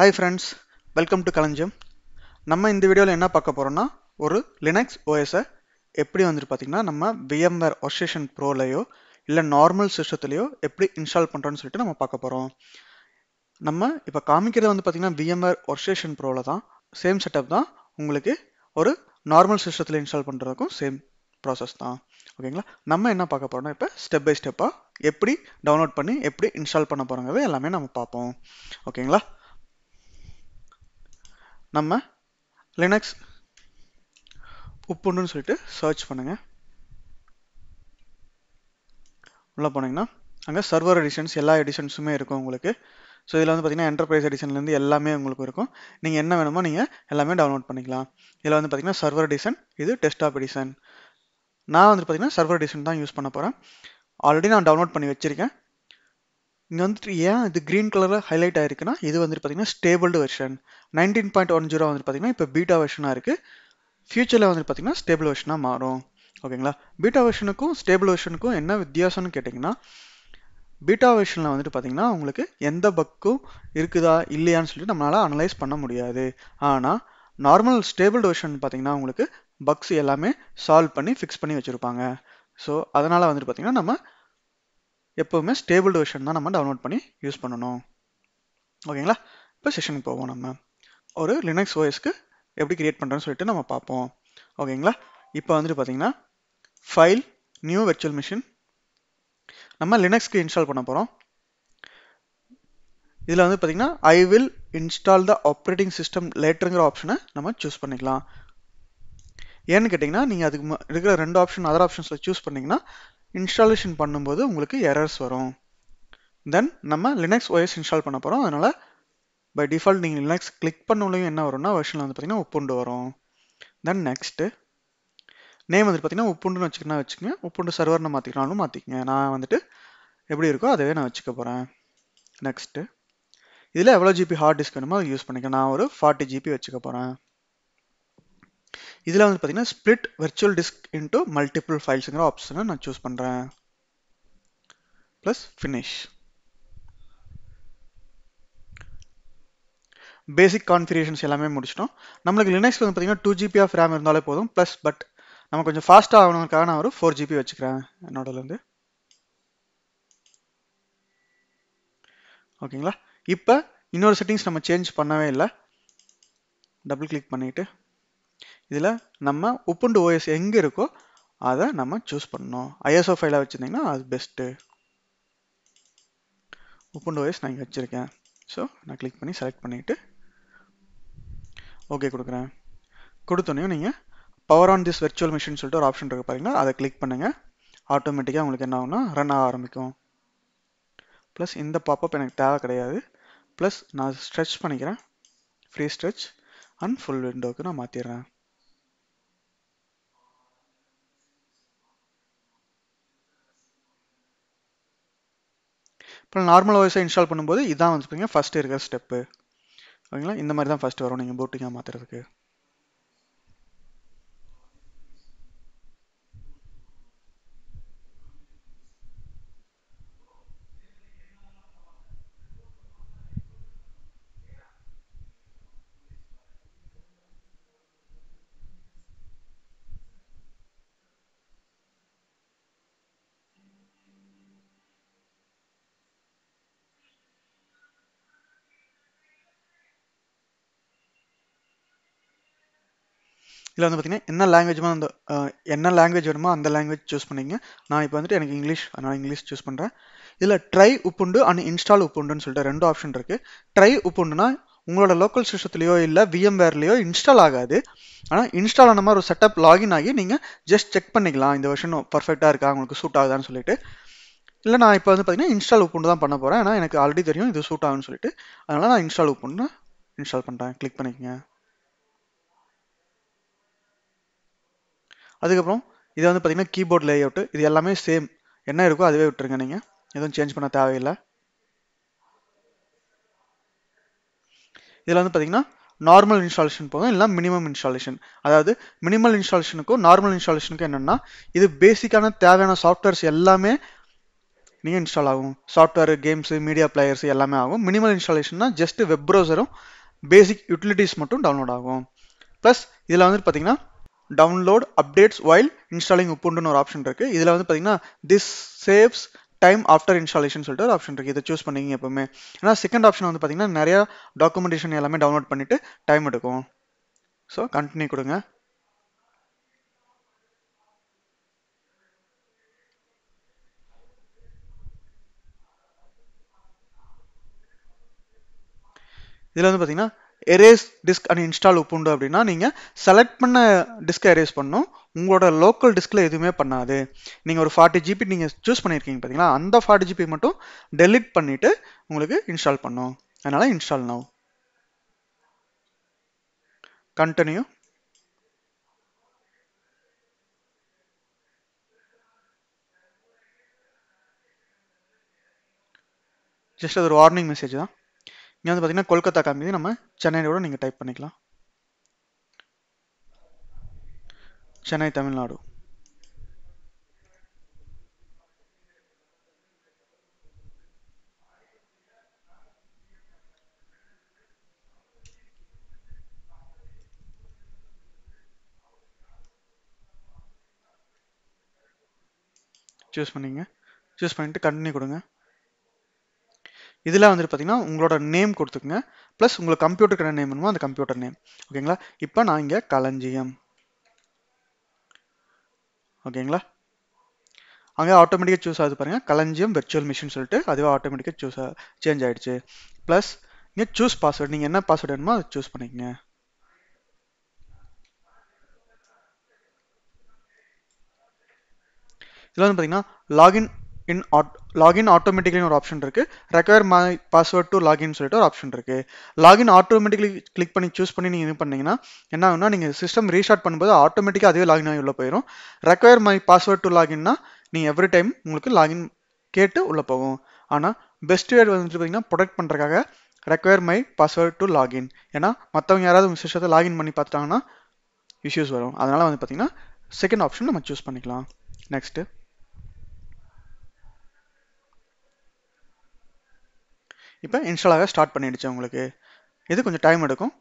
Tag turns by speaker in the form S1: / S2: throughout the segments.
S1: Hi friends welcome to கலஞ்சம் நம்ம இந்த வீடியோவில் என்ன பார்க்க போகிறோம்னா ஒரு லினக்ஸ் ஓஎஸை எப்படி வந்துட்டு பார்த்தீங்கன்னா நம்ம விஎம்வேர் ஒர்ஷேஷன் ப்ரோலையோ இல்லை நார்மல் சிஸ்டத்துலையோ எப்படி இன்ஸ்டால் பண்ணுறோன்னு சொல்லிட்டு நம்ம பார்க்க போகிறோம் நம்ம இப்போ காமிக்கிறது வந்து பார்த்தீங்கன்னா VMware ஒர்ஷேஷன் ப்ரோவில் தான். சேம் செட்டப் தான். உங்களுக்கு ஒரு நார்மல் சிஸ்டத்தில் இன்ஸ்டால் பண்ணுறதுக்கும் சேம் ப்ராசஸ் தான். ஓகேங்களா நம்ம என்ன பார்க்க போகிறோம்னா இப்போ ஸ்டெப் பை ஸ்டெப்பாக எப்படி டவுன்லோட் பண்ணி எப்படி இன்ஸ்டால் பண்ண போகிறோங்கிறது எல்லாமே நம்ம பார்ப்போம். ஓகேங்களா நம்ம லினக்ஸ் உப்புண்டுன்னு சொல்லிட்டு சர்ச் பண்ணுங்க. உள்ளே போனீங்கன்னா அங்கே சர்வர் எடிஷன்ஸ் எல்லா எடிஷன்ஸுமே இருக்கும் உங்களுக்கு. ஸோ இதில் வந்து பார்த்தீங்கன்னா என்டர்பிரைஸ் எடிஷன்லேருந்து எல்லாமே உங்களுக்கு இருக்கும். நீங்கள் என்ன வேணுமோ நீங்கள் எல்லாமே டவுன்லோட் பண்ணிக்கலாம். இதில் வந்து பார்த்தீங்கன்னா சர்வர் எடிஷன் இது டெஸ்க்டாப் எடிஷன் நான் வந்து பார்த்தீங்கன்னா சர்வர் எடிஷன் தான் யூஸ் பண்ண போகிறேன் ஆல்ரெடி நான் டவுன்லோட் பண்ணி வச்சுருக்கேன். இங்கே வந்துட்டு ஏன் இது க்ரீன் கலரில் ஹைலைட் ஆயிருக்குன்னா இது வந்துட்டு பார்த்தீங்கன்னா stable version nineteen point one zero வந்துட்டு பார்த்தீங்கன்னா இப்போ பீட்டா வெர்ஷனாக இருக்குது ஃபியூச்சரில் வந்துட்டு பார்த்தீங்கன்னா ஸ்டேபிள் வெர்ஷனாக மாறும். ஓகேங்களா பீட்டா வெர்ஷனுக்கும் ஸ்டேபிள் வெர்ஷனுக்கும் என்ன வித்தியாசம்னு கேட்டிங்கன்னா பீட்டா வெர்ஷனில் வந்துட்டு பார்த்தீங்கன்னா உங்களுக்கு எந்த பக்கும் இருக்குதா இல்லையான்னு சொல்லிட்டு நம்மளால் அனலைஸ் பண்ண முடியாது. ஆனால் நார்மல் ஸ்டேபிள் வெர்ஷன் பார்த்தீங்கன்னா உங்களுக்கு பக்ஸ் எல்லாமே சால்வ் பண்ணி ஃபிக்ஸ் பண்ணி வச்சுருப்பாங்க. ஸோ அதனால் வந்துட்டு பார்த்தீங்கன்னா நம்ம எப்போவுமே ஸ்டேபிள் வெர்ஷன் தான் நம்ம டவுன்லோட் பண்ணி யூஸ் பண்ணணும். ஓகேங்களா இப்போ செஷனுக்கு போவோம் நம்ம. ஒரு லினக்ஸ் ஓஎஸ்க்கு எப்படி கிரியேட் பண்ணுறோன்னு சொல்லிட்டு நம்ம பார்ப்போம். ஓகேங்களா இப்போ வந்துட்டு பார்த்தீங்கன்னா ஃபைல் நியூ வெர்ச்சுவல் மிஷின் நம்ம லினக்ஸ்க்கு இன்ஸ்டால் பண்ண போகிறோம் இதில் வந்து பார்த்தீங்கன்னா I will install the operating system லேட்டருங்கிற ஆப்ஷனை நம்ம சூஸ் பண்ணிக்கலாம். ஏன்னு கேட்டிங்கன்னா நீங்கள் அதுக்கு இருக்கிற ரெண்டு ஆப்ஷன் அதர் ஆப்ஷன்ஸில் சூஸ் பண்ணிங்கன்னா இன்ஸ்டாலேஷன் பண்ணும்போது உங்களுக்கு எரர்ஸ் வரும். தென் நம்ம லினக்ஸ் ஓஎஸ் இன்ஸ்டால் பண்ண போகிறோம் அதனால் பை டிஃபால்ட் நீங்கள் லினக்ஸ் கிளிக் பண்ணவளையும் என்ன வரும்னா வெர்ஷனில் வந்து பார்த்தீங்கன்னா உப்புண்டு வரும். தென் நெக்ஸ்ட்டு நேம் வந்துட்டு பார்த்தீங்கன்னா உப்புண்டுன்னு வச்சுக்கணும் வச்சுக்கோங்க. உப்புண்டு சர்வர்னு மாற்றிக்கனாலும் மாற்றிக்கங்க நான் வந்துட்டு எப்படி இருக்கோ அதவே நான் வச்சுக்க போகிறேன் நெக்ஸ்ட்டு இதில் எவ்வளோ ஜிபி ஹார்ட் டிஸ்க் வேணுமோ அதை யூஸ் பண்ணிக்க நான் ஒரு ஃபார்ட்டி ஜிபி வச்சுக்க போகிறேன் இதில் வந்து பார்த்தீங்கன்னா split virtual disk into multiple ஃபைல்ஸுங்கிற ஆப்ஷனை நான் சூஸ் பண்ணுறேன் ப்ளஸ் ஃபினிஷ் பேசிக் கான்ஃபிகரேஷன்ஸ் எல்லாமே முடிச்சிட்டோம். நம்மளுக்கு லினக்ஸ்க்கு வந்து பார்த்தீங்கன்னா டூ ஜிபி ஆஃப் ரேம் இருந்தாலே போதும் ப்ளஸ் பட் நம்ம கொஞ்சம் ஃபாஸ்ட்டாக ஆகணுக்காக நான் ஒரு ஃபோர் ஜிபி வச்சுக்கிறேன் என்னோடலேருந்து ஓகேங்களா இப்போ இன்னொரு செட்டிங்ஸ் நம்ம சேஞ்ச் பண்ணவே இல்லை. டபுள் கிளிக் பண்ணிவிட்டு இதில் நம்ம உப்புண்டு ஓஎஸ் எங்கே இருக்கோ அதை நம்ம சூஸ் பண்ணணும். ஐஎஸ்ஓ ஃபைலாக வச்சுருந்தீங்கன்னா அது பெஸ்ட்டு உப்புண்டு ஓஎஸ் நான் இங்கே வச்சுருக்கேன். ஸோ நான் கிளிக் பண்ணி செலக்ட் பண்ணிவிட்டு ஓகே கொடுக்குறேன். கொடுத்தோன்னே நீங்கள் power on this virtual machine சொல்லிட்டு ஒரு ஆப்ஷன் இருக்குது பார்த்தீங்கன்னா அதை கிளிக் பண்ணுங்கள் ஆட்டோமேட்டிக்காக உங்களுக்கு என்ன ஆகும்னா ரன் ஆக ஆரம்பிக்கும். ப்ளஸ் இந்த பாப்பப் எனக்கு தேவை கிடையாது. ப்ளஸ் நான் ஸ்ட்ரெச் பண்ணிக்கிறேன். ஃப்ரீ ஸ்ட்ரெச் அண்ட் ஃபுல் விண்டோக்கு நான் மாற்றிடுறேன் இப்போ நார்மல் ஓஎஸை இன்ஸ்டால் பண்ணும்போது இதான் வந்து பார்த்தீங்கன்னா ஃபஸ்ட்டு இருக்கிற ஸ்டெப்பு ஓகேங்களா? இந்த மாதிரி தான் ஃபஸ்ட்டு வரும். நீங்கள் போட்டிங்காக மாற்றுறதுக்கு இதில் வந்து பார்த்தீங்கன்னா என்ன லாங்குவேஜ் அந்த என்ன லாங்குவேஜ் வேணுமோ அந்த லாங்குவேஜ் சூஸ் பண்ணிங்க. நான் இப்போ வந்துட்டு எனக்கு இங்கிலீஷ் அதனால் இங்கிலீஷ் சூஸ் பண்ணுறேன் இதில் ட்ரை உப்புண்டு அண்ட் இன்ஸ்டால் உப்புண்டுன்னு சொல்லிட்டு ரெண்டு ஆப்ஷன் இருக்குது ட்ரை உப்புண்டுனா உங்களோட லோக்கல் சிஸ்டத்துலையோ இல்லை விஎம்வேர்லையோ இன்ஸ்டால் ஆகாது. ஆனால் இன்ஸ்டால் ஆன மாதிரி ஒரு செட்டப் லாகின் ஆகி நீங்கள் ஜஸ்ட் செக் பண்ணிக்கலாம். இந்த வருஷன் பர்ஃபெக்டாக இருக்கா உங்களுக்கு சூட் ஆகுதான்னு சொல்லிட்டு. இல்லை நான் இப்போ வந்து பார்த்தீங்கன்னா இன்ஸ்டால் உப்புண்டு தான் பண்ண போகிறேன் ஏன்னா எனக்கு ஆல்ரெடி தெரியும் இது சூட் ஆகுன்னு சொல்லிட்டு. அதனால் நான் இன்ஸ்டால் உப்புண்டு இன்ஸ்டால் பண்ணுறேன் கிளிக் பண்ணிக்கங்க. அதுக்கப்புறம் இது வந்து பார்த்தீங்கன்னா கீபோர்ட் லேஅவுட் இது எல்லாமே சேம் என்ன இருக்கோ அதுவே விட்டுருங்க நீங்கள் எதுவும் சேஞ்ச் பண்ண தேவையில்லை. இதில் வந்து பார்த்தீங்கன்னா நார்மல் இன்ஸ்டாலேஷன் போதும் இல்லை மினிமம் இன்ஸ்டாலேஷன் அதாவது மினிமல் இன்ஸ்டாலேஷனுக்கும் நார்மல் இன்ஸ்டாலேஷனுக்கும் என்னென்னா இது பேசிக்கான தேவையான சாஃப்ட்வேர்ஸ் எல்லாமே நீங்கள் இன்ஸ்டால் ஆகும். சாஃப்ட்வேர் கேம்ஸு மீடியா பிளேயர்ஸ் எல்லாமே ஆகும். மினிமல் இன்ஸ்டாலேஷன்னா ஜஸ்ட் வெப் ப்ரௌசரும் பேசிக் யூட்டிலிட்டிஸ் மட்டும் டவுன்லோட் ஆகும். ப்ளஸ் இதில் வந்துட்டு பார்த்தீங்கன்னா டவுன்லோட் அப்டேட்ஸ் வைல் இன்ஸ்டாலிங் உப்புண்டுன்னு ஒரு ஆப்ஷன் இருக்குது இதில் வந்து பார்த்தீங்கன்னா this saves time after installation சொல்லிட்டு ஒரு ஆப்ஷன் இருக்குது இதை சூஸ் பண்ணிங்க எப்பவுமே. ஏன்னா செகண்ட் ஆப்ஷன் வந்து பார்த்தீங்கன்னா நிறையா டாக்குமெண்டேஷன் எல்லாமே டவுன்லோட் பண்ணிவிட்டு டைம் எடுக்கும். ஸோ கண்டினியூ கொடுங்க. இதில் வந்து பார்த்தீங்கன்னா erase disk and install Ubuntu அப்படின்னா நீங்கள் செலக்ட் பண்ண டிஸ்கை எரேஸ் பண்ணும். உங்களோட லோக்கல் டிஸ்கில் எதுவுமே பண்ணாது. நீங்கள் ஒரு ஃபார்ட்டி ஜிபி நீங்கள் சூஸ் பண்ணியிருக்கீங்க பார்த்தீங்களா அந்த ஃபார்ட்டி ஜிபி மட்டும் டெலிட் பண்ணிவிட்டு உங்களுக்கு இன்ஸ்டால் பண்ணும். அதனால் இன்ஸ்டால் நவ் கண்டினியூ ஜஸ்ட் அது ஒரு வார்னிங் மெசேஜ் தான். இங்கே வந்து பார்த்தீங்கன்னா கொல்கத்தா காமிது நம்ம சென்னையோட நீங்கள் டைப் பண்ணிக்கலாம். சென்னை தமிழ்நாடு. சூஸ் பண்ணிங்க. சூஸ் பண்ணிட்டு கண்டினியூ கொடுங்க. இதில் வந்துட்டு பார்த்தீங்கன்னா உங்களோட நேம் கொடுத்துக்குங்க. ப்ளஸ் உங்களுக்கு கம்ப்யூட்டருக்கு என்ன நேம் வேணுமோ அந்த கம்ப்யூட்டர் நேம் ஓகேங்களா இப்போ நான் இங்கே களஞ்சியம். ஓகேங்களா அங்கே ஆட்டோமேட்டிக்காக சூஸ் ஆகுது பாருங்கள் களஞ்சியம் வெர்ச்சுவல் மிஷின் சொல்லிட்டு அதுவே ஆட்டோமேட்டிக்காக சூஸ் சேஞ்ச் ஆகிடுச்சு ப்ளஸ் இங்கே சூஸ் பாஸ்வேர்டு நீங்கள் என்ன பாஸ்வேர்டு வேணுமோ அதை சூஸ் பண்ணிக்கங்க. இதில் வந்து பார்த்தீங்கன்னா login in at login automatically ஒரு ஆப்ஷன் இருக்குது require my password to login சொல்லிட்டு ஒரு ஆப்ஷன் இருக்குது லாகின் ஆட்டோமேட்டிக்லி கிளிக் பண்ணி சூஸ் பண்ணி நீங்கள் இது பண்ணீங்கன்னா என்ன ஆகுனா நீங்கள் சிஸ்டம் ரீஸ்டார்ட் பண்ணும்போது ஆட்டோமேட்டிக்காக அதுவே லாகின் ஆகி உள்ளே போயிடும் ரெக்வயர் மை பாஸ்வேர்ட் டு லாகின்னா நீங்கள் எவ்ரி டைம் உங்களுக்கு லாகின் கேட்டு உள்ளே போகும். ஆனால் பெஸ்ட் வேர்ட் வந்துட்டு பார்த்தீங்கன்னா ப்ரொடெக்ட் பண்ணுறதுக்காக require my password to login ஏன்னா மற்றவங்க யாராவது உங்கள் சிஸ்டத்தை லாகின் பண்ணி பார்த்துட்டாங்கன்னா இஷ்யூஸ் வரும். அதனால் வந்து பார்த்தீங்கன்னா செகண்ட் ஆப்ஷன் நம்ம சூஸ் பண்ணிக்கலாம். நெக்ஸ்ட்டு இப்போ இன்ஸ்டால் ஆக ஸ்டார்ட் பண்ணிடுச்சு உங்களுக்கு. இது கொஞ்சம் டைம் எடுக்கும்.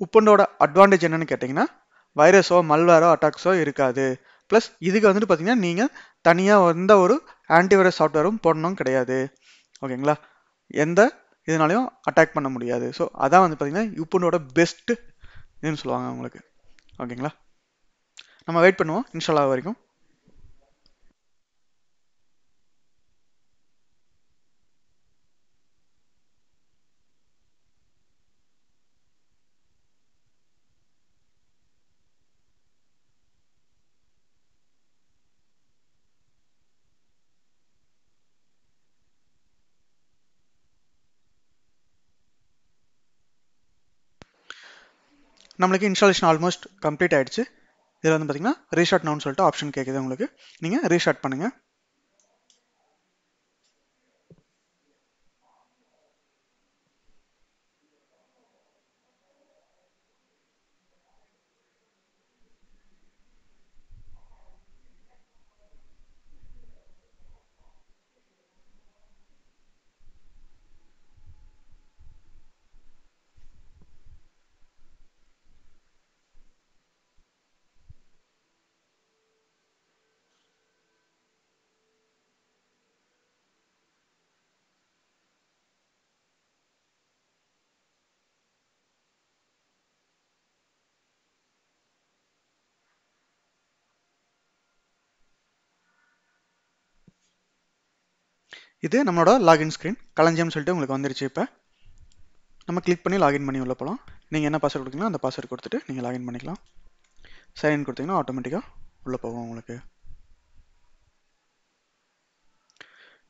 S1: உப்பண்டோட அட்வான்டேஜ் என்னன்னு கேட்டிங்கன்னா வைரஸோ மல்வேரோ அட்டாக்ஸோ இருக்காது. ப்ளஸ் இதுக்கு வந்துட்டு பார்த்தீங்கன்னா நீங்கள் தனியாக எந்த ஒரு ஆன்டிவைரஸ் சாஃப்ட்வேரும் போடணும் கிடையாது. ஓகேங்களா? எந்த இதனாலையும் அட்டாக் பண்ண முடியாது. ஸோ அதான் வந்து பார்த்தீங்கன்னா உப்பண்டோட பெஸ்ட்டு இதுன்னு சொல்லுவாங்க உங்களுக்கு. ஓகேங்களா? நம்ம வெயிட் பண்ணுவோம். இன்ஸ்டாலாக வரைக்கும். நம்மளுக்கு இன்ஸ்டாலேஷன் ஆல்மோஸ்ட் கம்ப்ளீட் ஆயிடுச்சு. இதில் வந்து பார்த்தீங்கன்னா ரீஷார்ட் நவுன்னு சொல்லிட்டு ஆப்ஷன் கேட்குது உங்களுக்கு. நீங்கள் ரீஷார்ட் பண்ணுங்கள் இது நம்மளோட லாகின் ஸ்க்ரீன் களஞ்சியம்னு சொல்லிட்டு உங்களுக்கு வந்துருச்சு இப்போ. நம்ம கிளிக் பண்ணி லாகின் பண்ணி உள்ள போகலாம் நீங்கள் என்ன பாஸ்வேர்ட் கொடுத்தீங்களோ அந்த பாஸ்வேர்ட் கொடுத்துட்டு நீங்கள் லாகின் பண்ணிக்கலாம். சைன்இன் கொடுத்தீங்கன்னா ஆட்டோமேட்டிக்காக உள்ளே போகும் உங்களுக்கு.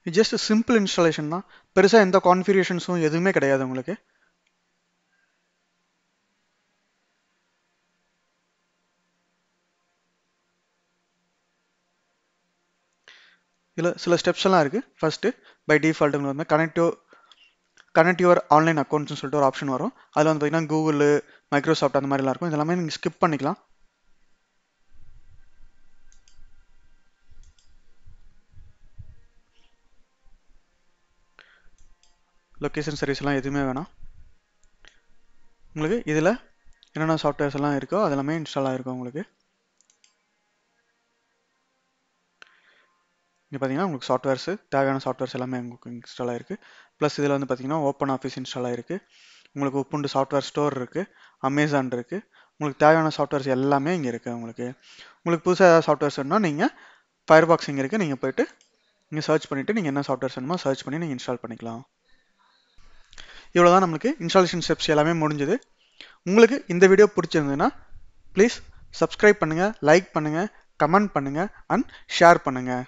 S1: இது ஜஸ்ட் சிம்பிள் இன்ஸ்டாலேஷன் தான். பெருசாக எந்த கான்ஃபிகரேஷன்ஸும் எதுவுமே கிடையாது உங்களுக்கு. இதில் சில ஸ்டெப்ஸ் எல்லாம் இருக்குது ஃபஸ்ட்டு பை டிஃபால்ட் உங்களுக்கு வந்து கனெக்ட் கனெக்ட் யுவர் ஆன்லைன் அக்கௌண்ட்ஸ்னு சொல்லிட்டு ஒரு ஆப்ஷன் வரும். அதில் வந்து பார்த்தீங்கன்னா கூகுள் மைக்ரோசாஃப்ட் அந்த மாதிரிலாம் இருக்கும். இதெல்லாமே நீங்கள் ஸ்கிப் பண்ணிக்கலாம். லொக்கேஷன் சர்வீஸ் எல்லாம் எதுவுமே வேணாம். உங்களுக்கு இதில் என்னென்ன சாஃப்ட்வேர்ஸ் எல்லாம் இருக்கோ அதெல்லாமே இன்ஸ்டால் ஆகிருக்கும் உங்களுக்கு. இங்கே பார்த்தீங்கன்னா உங்களுக்கு சாஃப்ட்வேர்ஸு தேவையான சாஃப்ட்வேர்ஸ் எல்லாமே உங்களுக்கு இன்ஸ்டால் ஆயிருக்கு. ப்ளஸ் இதில் வந்து பார்த்தீங்கன்னா ஓப்பன் ஆஃபீஸ் இன்ஸ்டால் ஆயிருக்கு. உங்களுக்கு உப்புண்டு சாஃப்ட்வேர் ஸ்டோர் இருக்குது அமேசான் இருக்குது உங்களுக்கு தேவையான சாஃப்ட்வேர்ஸ் எல்லாமே இங்கே இருக்குது உங்களுக்கு. உங்களுக்கு புதுசாக ஏதாவது சாஃப்ட்வேர்ஸ் வேணும்னா நீங்கள் ஃபயர் பாக்ஸ் இங்கே இருக்குது நீங்கள் போயிட்டு நீங்கள் சர்ச் பண்ணிவிட்டு நீங்கள் என்ன சாஃப்ட்வேர்ஸ் வேணுமோ சர்ச் பண்ணி நீங்கள் இன்ஸ்டால் பண்ணிக்கலாம். இவ்வளோ தான் நம்மளுக்கு இன்ஸ்டாலேஷன் ஸ்டெப்ஸ் எல்லாமே முடிஞ்சது. உங்களுக்கு இந்த வீடியோ பிடிச்சிருந்ததுன்னா ப்ளீஸ் சப்ஸ்கிரைப் பண்ணுங்கள் லைக் பண்ணுங்கள் கமெண்ட் பண்ணுங்கள் அண்ட் ஷேர் பண்ணுங்கள்